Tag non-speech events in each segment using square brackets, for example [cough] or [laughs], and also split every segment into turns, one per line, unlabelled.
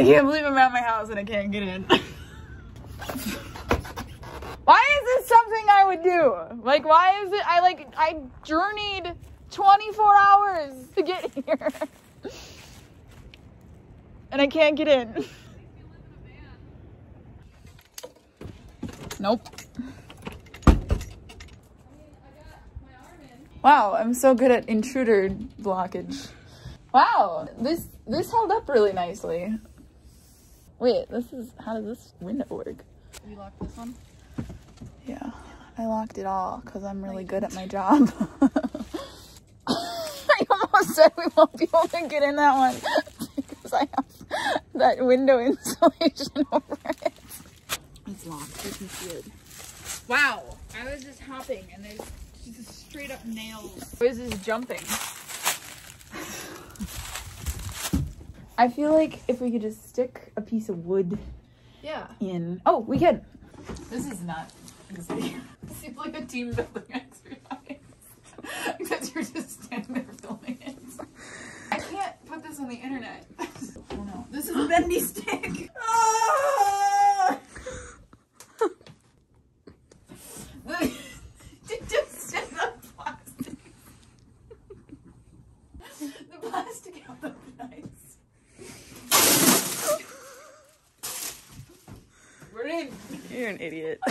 I can't believe I'm at my house and I can't get in. [laughs] why is this something I would do? Like, why is it? I like, I journeyed 24 hours to get [laughs] here. And I can't get in. [laughs] Nope. Wow, I'm so good at intruder blockage. Wow, this this held up really nicely. Wait, this is how does this window work?
You lock this one?
Yeah, I locked it all because I'm really good at my job. [laughs] I almost said we won't be able to get in that one [laughs] because I have that window [laughs] insulation over it. It's locked. You can see it. Wow, I was just hopping and there's just straight up nails. What is this jumping? I feel like if we could just stick a piece of wood
Yeah.
in. Oh, we can. This is not easy. [laughs] It seems like a team building exercise. [laughs] Except you're just standing there filming it. I can't put this on the internet. [laughs] Oh no. This is a bendy stick. Ah! The- it just said the plastic. The plastic out of nice. We're in.
You're an idiot. [laughs]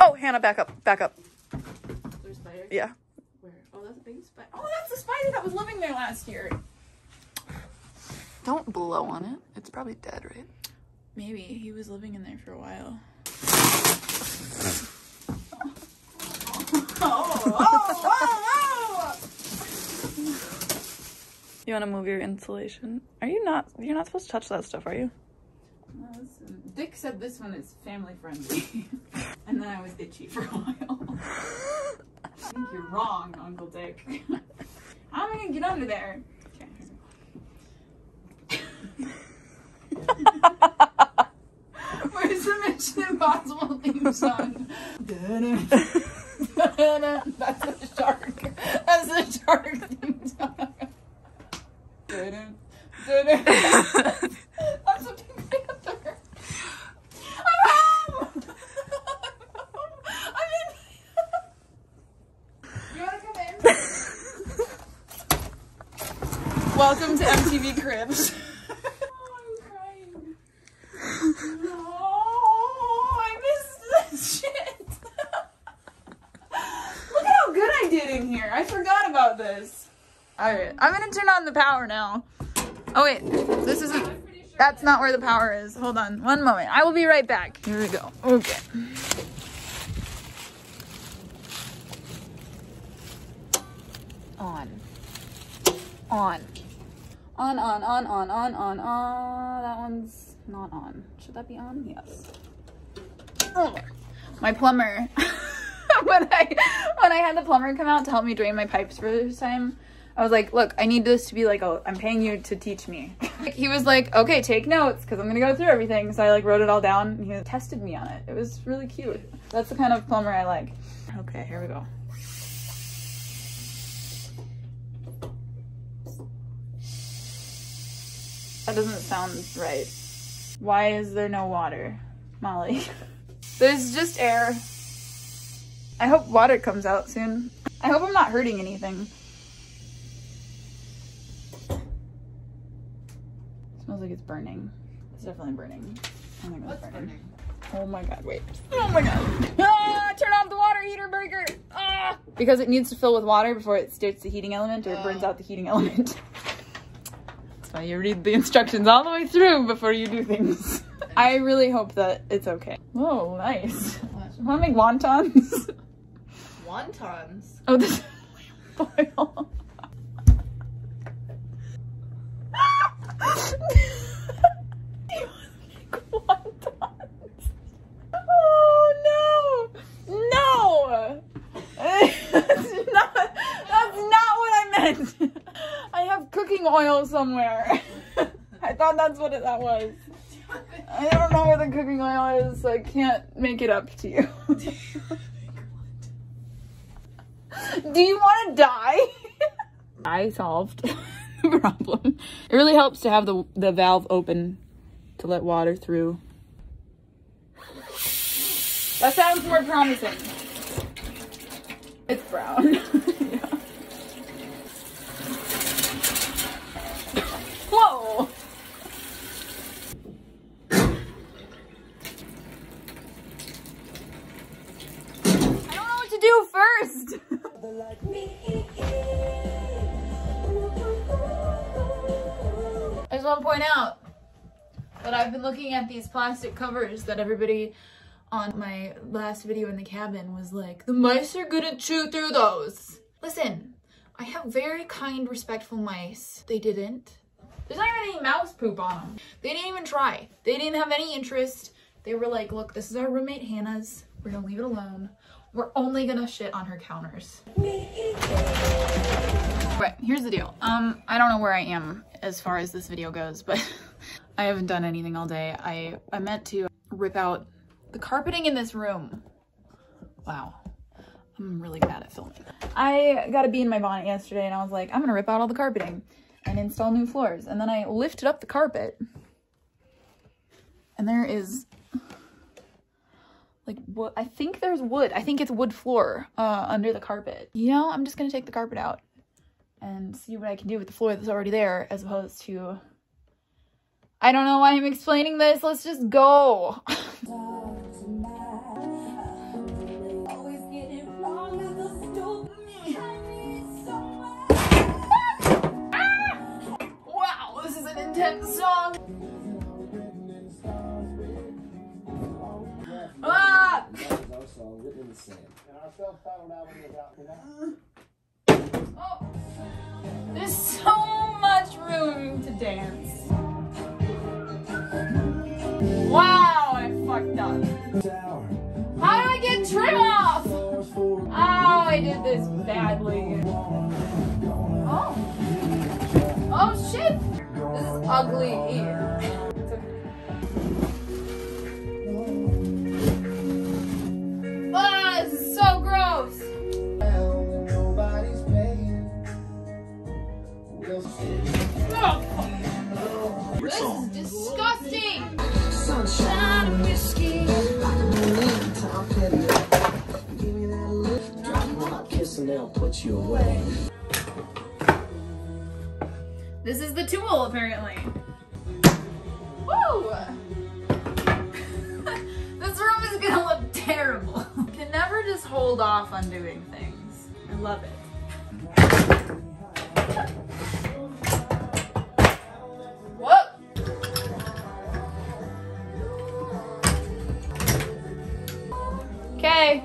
oh, Hannah, back up. Back up.
There's spiders.
Yeah.
Where? Oh, that's a big spider. Oh, that's the spider that was living there last year.
Don't blow on it. It's probably dead, right?
Maybe he was living in there for a while. [laughs] [laughs] oh, oh, oh,
You want to move your insulation? Are you not? You're not supposed to touch that stuff, are you?
Listen, Dick said this one is family friendly, [laughs] and then I was itchy for a while. I think you're wrong, Uncle Dick. [laughs] How am I gonna get under there? Okay. [laughs] Where's the Mission Impossible theme song? That's the shark. That's the shark theme song. That's a Panther. I'm home! I'm in. You wanna come in? [laughs] Welcome to MTV Cribs. oh, I'm crying. No, I missed this shit. Look at how good I did in here. I forgot about this. Alright, I'm gonna turn on the power now. Oh wait, this isn't, that's not where the power is. Hold on, one moment. I will be right back. Here we go. Okay. On. On. On, on, on, on, on, on, on. That one's not on. Should that be on? Yes. Oh, my plumber. [laughs] when I when I had the plumber come out to help me drain my pipes for the first time, I was like, "Look, I need this to be like, I'm paying you to teach me." [laughs] he was like, "Okay, take notes because I'm gonna go through everything." So I like wrote it all down. And he tested me on it. It was really cute. That's the kind of plumber I like. Okay, here we go. That doesn't sound right. Why is there no water, Molly? [laughs] There's just air. I hope water comes out soon. I hope I'm not hurting anything. Smells like it's burning. It's definitely burning. I think it's burning. Oh my god, wait. Oh my god. Ah, turn off the water heater breaker. Ah! Because it needs to fill with water before it starts the heating element or it burns out the heating element. [laughs] That's why you read the instructions all the way through before you do things. [laughs] I really hope that it's okay. Whoa, nice. Wanna make wontons?
Wontons.
Oh, this is [laughs] oil. Oh no! No! that's not that's not what I meant. I have cooking oil somewhere. I thought that's what it, that was. [laughs] I don't know where the cooking oil is, so I can't make it up to you. [laughs] Do you want to die? [laughs] I solved [laughs] problem. It really helps to have the, the valve open to let water through. That sounds more promising. It's brown. yeah. [laughs] Whoa! I don't know what to do first. [laughs] point out that I've been looking at these plastic covers that everybody on my last video in the cabin was like, the mice are gonna chew through those. Listen, I have very kind, respectful mice. They didn't. There's not even any mouse poop on them. They didn't even try. They didn't have any interest. They were like, look, this is our roommate Hannah's. We're gonna leave it alone. We're only gonna shit on her counters. Right, here's the deal. Um, I don't know where I am as far as this video goes, but [laughs] I haven't done anything all day. I, I meant to rip out the carpeting in this room. Wow. I'm really bad at filming. I got a bee in my bonnet yesterday and I was like, I'm gonna rip out all the carpeting and install new floors. And then I lifted up the carpet and there is like what I think there's wood. I think it's wood floor uh, under the carpet. You know, I'm just gonna take the carpet out and see what I can do with the floor that's already there as opposed to I don't know why I'm explaining this. Let's just go. [laughs] wow, this is an intense song. Ah! So much room to dance. Wow, I fucked up. How do I get trim off? Oh, I did this badly. Oh. Oh shit. This is ugly. Apparently. Woo! [laughs] this room is gonna look terrible. [laughs] Can never just hold off on doing things. I love it. Okay,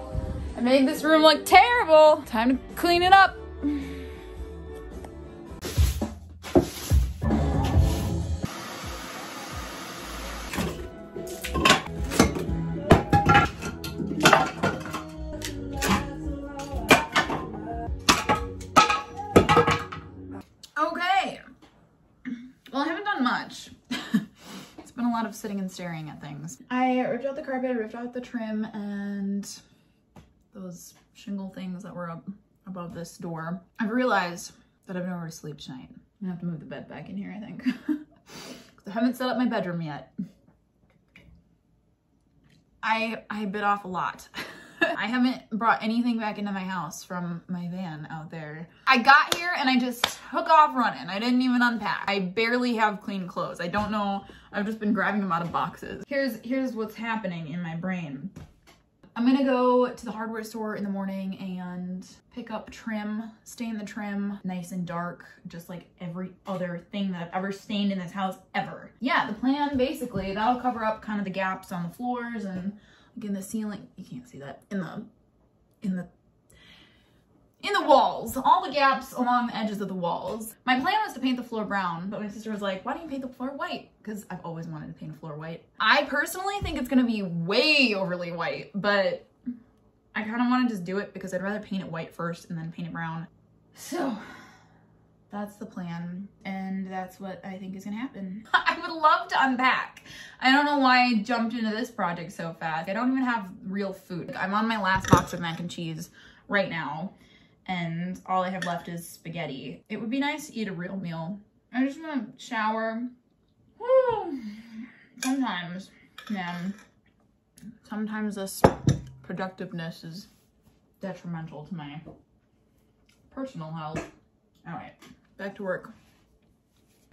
I made this room look terrible. Time to clean it up. And staring at things. I ripped out the carpet, ripped out the trim, and those shingle things that were up above this door. I've realized that I've nowhere to sleep tonight. I'm gonna have to move the bed back in here, I think. [laughs] I haven't set up my bedroom yet. I I bit off a lot. [laughs] I haven't brought anything back into my house from my van out there. I got here and I just took off running. I didn't even unpack. I barely have clean clothes. I don't know. I've just been grabbing them out of boxes. Here's here's what's happening in my brain. I'm gonna go to the hardware store in the morning and pick up trim, stain the trim nice and dark, just like every other thing that I've ever stained in this house ever. Yeah, the plan basically, that'll cover up kind of the gaps on the floors and like in the ceiling, you can't see that, in the, in the in the walls, all the gaps along the edges of the walls. My plan was to paint the floor brown, but my sister was like, why don't you paint the floor white? Because I've always wanted to paint the floor white. I personally think it's gonna be way overly white, but I kind of want to just do it because I'd rather paint it white first and then paint it brown. So that's the plan and that's what I think is gonna happen. [laughs] I would love to unpack. I don't know why I jumped into this project so fast. I don't even have real food. I'm on my last box of mac and cheese right now and all I have left is spaghetti. It would be nice to eat a real meal. I just want to shower. Sometimes, man, sometimes this productiveness is detrimental to my personal health. All right, back to work.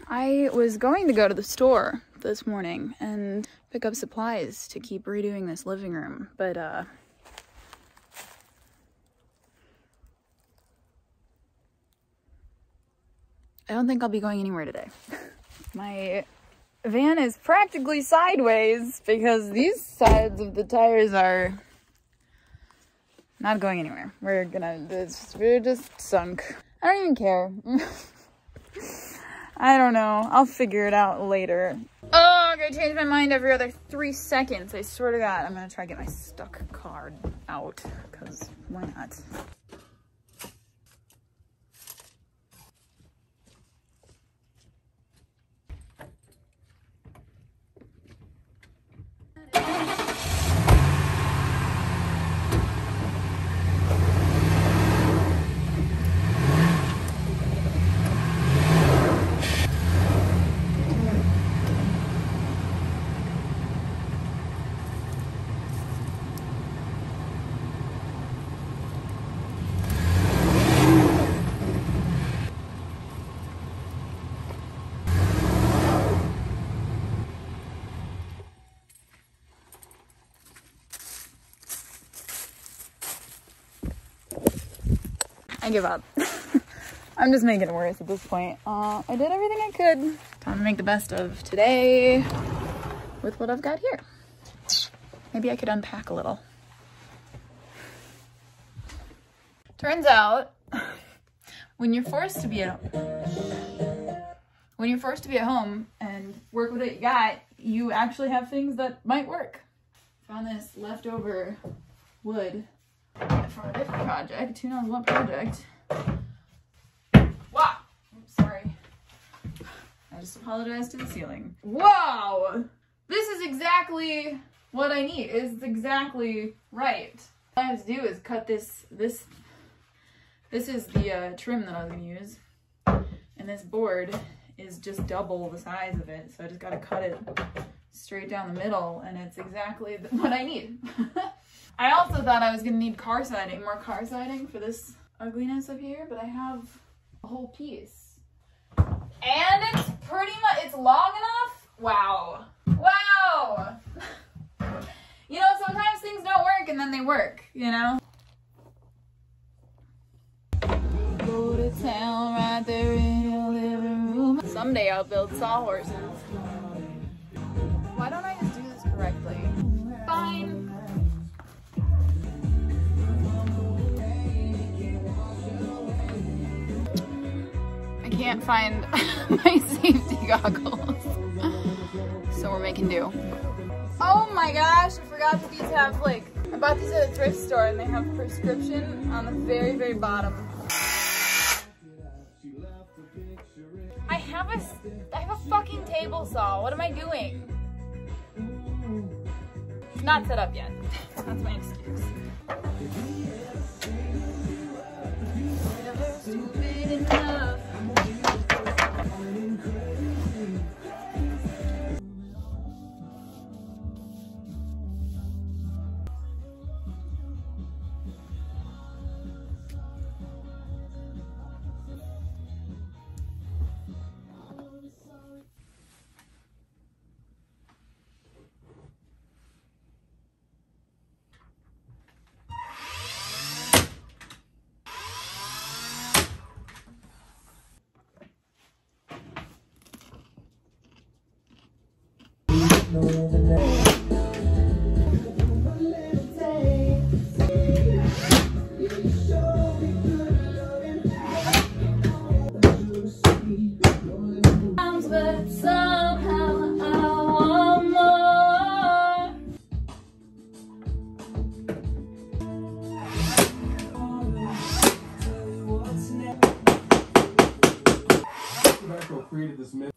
I was going to go to the store this morning and pick up supplies to keep redoing this living room, but uh I don't think I'll be going anywhere today. [laughs] My van is practically sideways because these sides of the tires are not going anywhere. We're gonna, it's, we're just sunk. I don't even care. [laughs] I don't know. I'll figure it out later. Oh, I'm gonna change my mind every other three seconds. I swear to God, I'm gonna try to get my stuck card out because why not? Give up. [laughs] I'm just making it worse at this point. Uh, I did everything I could. Time to make the best of today with what I've got here. Maybe I could unpack a little. Turns out, when you're forced to be at when you're forced to be at home and work with what you got, you actually have things that might work. Found this leftover wood for a different project. Who knows what project? Wow. Oops, sorry. I just apologize to the ceiling. Wow! This is exactly what I need. It's exactly right. All I have to do is cut this, this, this is the uh, trim that I was gonna use. And this board is just double the size of it. So I just gotta cut it straight down the middle and it's exactly what I need. [laughs] I also thought I was gonna need car siding, more car siding for this ugliness up here, but I have a whole piece. And it's pretty much, it's long enough. Wow. Wow. [laughs] you know, sometimes things don't work and then they work, you know? Go to town right there in your living room. Someday I'll build sawhorses. Why don't I just do this correctly? Can't find [laughs] my safety goggles. So we're making do. Oh my gosh, I forgot that these have like, I bought these at a thrift store and they have prescription on the very, very bottom. I have a, I have a fucking table saw. What am I doing? Not set up yet. That's my excuse. But
Tobacco created this myth.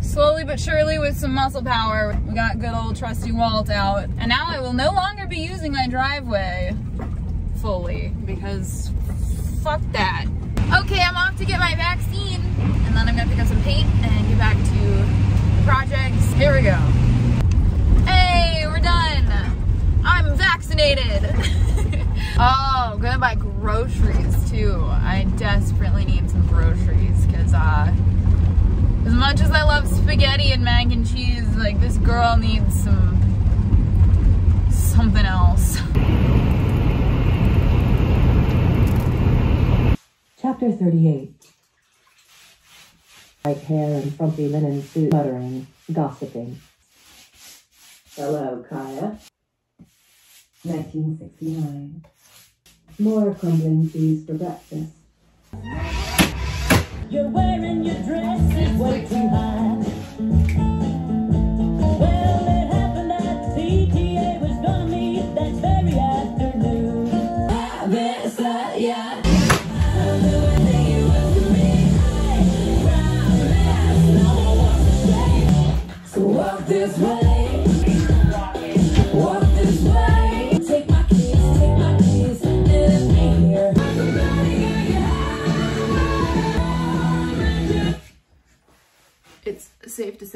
slowly but surely with some muscle power, we got good old trusty Walt out. And now I will no longer be using my driveway fully because fuck that. Okay, I'm off to get my vaccine and then I'm gonna pick up some paint and get back to the projects. Here we go. Done. I'm vaccinated. [laughs] oh, gonna buy groceries too. I desperately need some groceries because uh, as much as I love spaghetti and mac and cheese, like this girl needs some something else.
Chapter 38 White hair and frumpy linen suit, muttering, gossiping. Hello, Kya. 1969. More crumbling cheese for breakfast.
You're wearing your dress is way too high.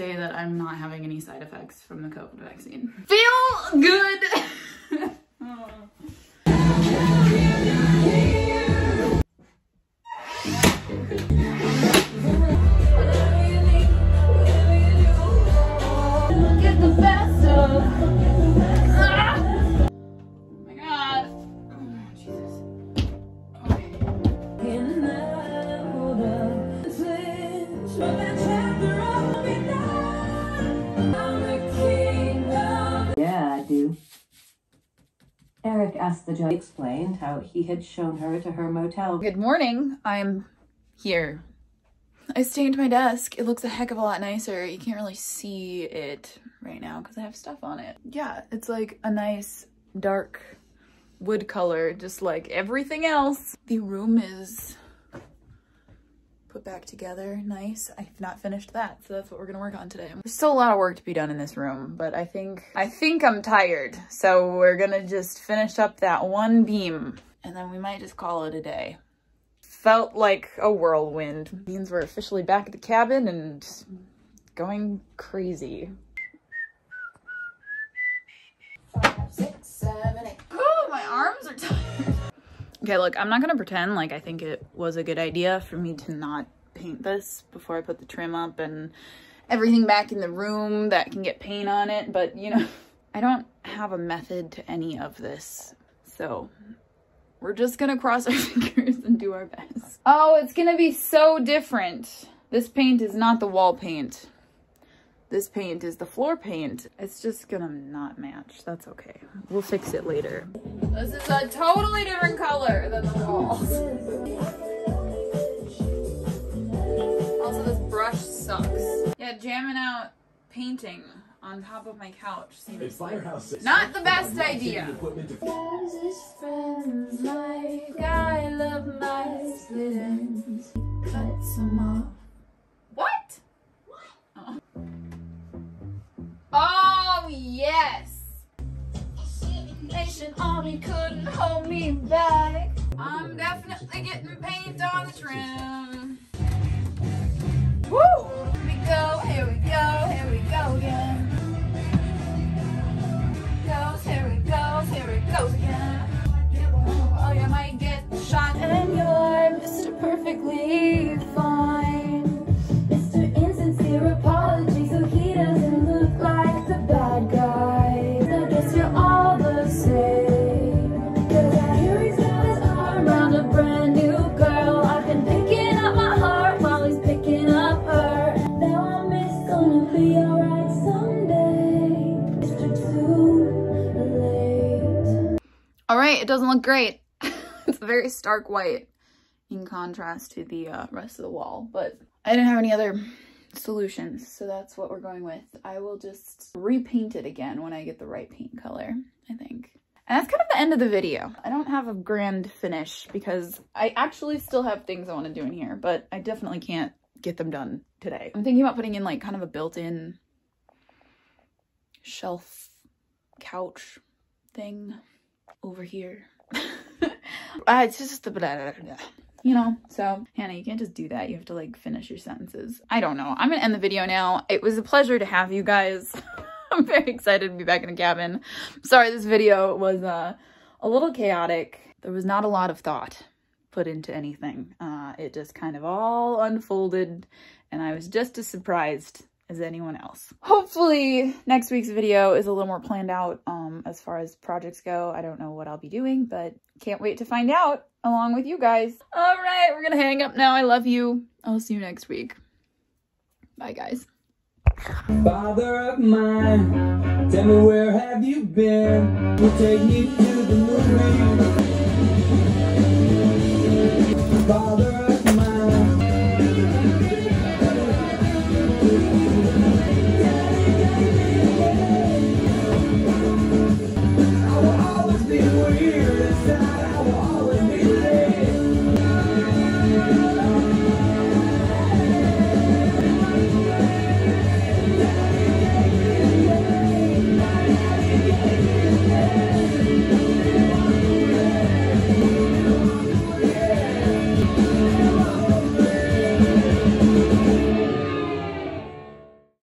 Say that I'm not having any side effects from the COVID vaccine. Feel good! [laughs]
Judge, explained how he had shown her to her motel.
Good morning. I'm here. I stained my desk. It looks a heck of a lot nicer. You can't really see it right now because I have stuff on it. Yeah, it's like a nice dark wood color, just like everything else. The room is put back together nice. I've not finished that, so that's what we're gonna work on today. There's still a lot of work to be done in this room, but I think, I think I'm tired. So we're gonna just finish up that one beam and then we might just call it a day felt like a whirlwind. Means we're officially back at the cabin and going crazy. Five, six, seven, eight. Oh, [gasps] my arms are tired. Okay, look, I'm not gonna pretend like I think it was a good idea for me to not paint this before I put the trim up and everything back in the room that can get paint on it, but you know, [laughs] I don't have a method to any of this. So we're just gonna cross our [laughs] fingers and do our best. Oh, it's gonna be so different. This paint is not the wall paint. This paint is the floor paint. It's just gonna not match. That's okay. We'll fix it later. This is a totally different color than the walls. Also, this brush sucks. Yeah, jamming out painting on top of my couch seems like not the best idea. friends like I love my slitters. Cut some off. Oh yes. Nation Army couldn't hold me back. I'm definitely getting paint on the trim. Woo! Here we go, here we go, here we go again. Goes, here it goes, here it goes again. Oh, you might get shot and you're Mr. Perfectly fine. It doesn't look great. [laughs] it's very stark white in contrast to the uh, rest of the wall, but I didn't have any other solutions, so that's what we're going with. I will just repaint it again when I get the right paint color, I think. And that's kind of the end of the video. I don't have a grand finish because I actually still have things I want to do in here, but I definitely can't get them done today. I'm thinking about putting in like kind of a built-in shelf couch thing over here. uh, [laughs] it's just the blah, blah, blah, you know so hannah you can't just do that. You have to like finish your sentences. I don't know. I'm gonna end the video now. It was a pleasure to have you guys. [laughs] I'm very excited to be back in the cabin. Sorry this video was uh a little chaotic. There was not a lot of thought put into anything. Uh it just kind of all unfolded and i was just as surprised as anyone else. Hopefully next week's video is a little more planned out um, as far as projects go. I don't know what I'll be doing, but can't wait to find out along with you guys. All right, we're gonna hang up now. I love you. I'll see you next week. Bye, guys.
Father of mine, tell me where have you been? Take to the